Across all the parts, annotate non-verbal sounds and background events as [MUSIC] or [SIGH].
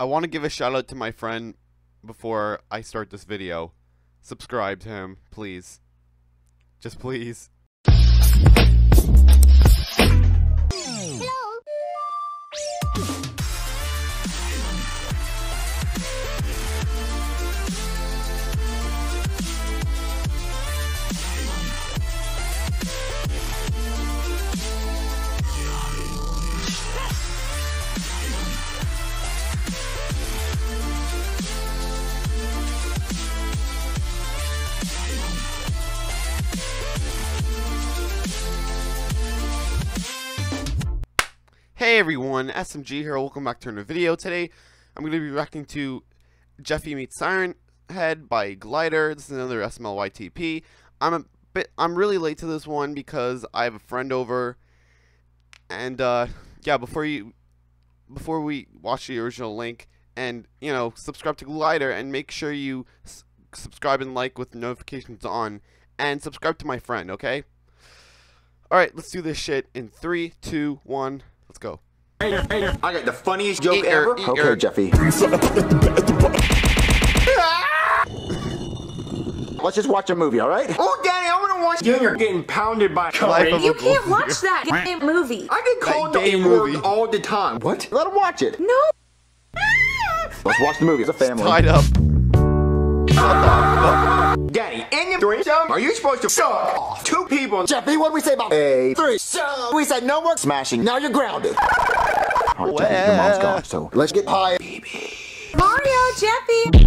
I want to give a shout out to my friend before I start this video. Subscribe to him, please. Just please. Hey everyone, SMG here. Welcome back to another video. Today, I'm going to be reacting to Jeffy Meets Siren Head by Glider. This is another SMLYTP. I'm a bit, I'm really late to this one because I have a friend over, and uh, yeah, before you, before we watch the original link, and you know, subscribe to Glider and make sure you subscribe and like with notifications on, and subscribe to my friend. Okay. All right, let's do this shit in three, two, one. Let's go. I got the funniest joke ever. eater. Okay, Jeffy. [LAUGHS] Let's just watch a movie, all right? Oh, Daddy, I want to watch Junior getting pounded by Life of a You can't Bully. watch that damn movie. I get called the A movie. all the time. What? Let him watch it. No. Let's watch the movie as a family. Tied up. Daddy, in your threesome, are you supposed to suck off two people? Jeffy, what did we say about a threesome? We said no more smashing. Now you're grounded. All right, Jeffy, your mom's gone, so let's get high. Mario, Jeffy.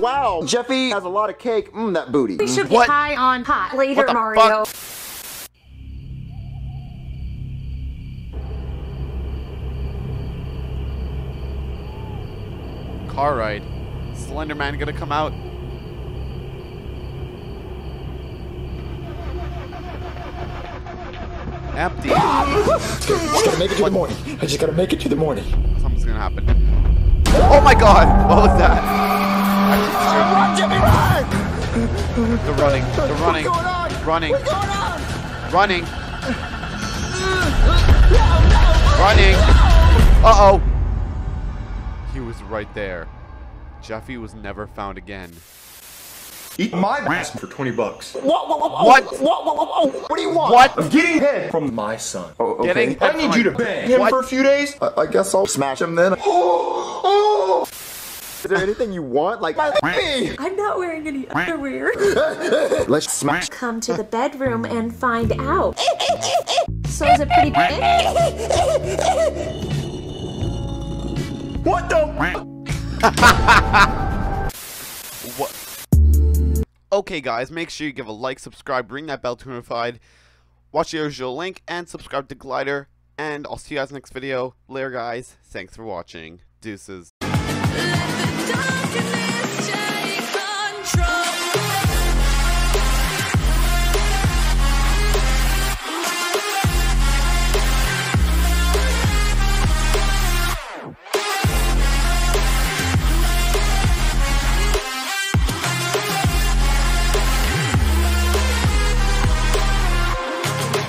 Wow, Jeffy has a lot of cake. Mmm, that booty. We should What? get high on pot later, What the Mario. Car ride. Slender Man gonna come out. Empty. Just gotta make it to the morning. I just gotta make it to the morning. Something's gonna happen. Oh my god! What was that? Run, Jeffy, run! They're running. They're running. What's going on? Running. What's going on? Running. Running. Uh oh. He was right there. Jeffy was never found again. Eat my ass for 20 bucks. Whoa, whoa, whoa, whoa, What? Whoa, whoa, whoa, whoa. What do you want? What? I'm getting head from my son. Oh, okay. Getting I need you to bang him What? for a few days. I, I guess I'll smash him then. [GASPS] oh! Is there anything you want? Like, my [LAUGHS] me? I'm not wearing any underwear. [LAUGHS] Let's smash. Come to the bedroom and find out. So is it pretty big? What the? What? Okay, guys, make sure you give a like, subscribe, ring that bell to be notified, watch the original link, and subscribe to Glider. And I'll see you guys next video. Later, guys. Thanks for watching. Deuces.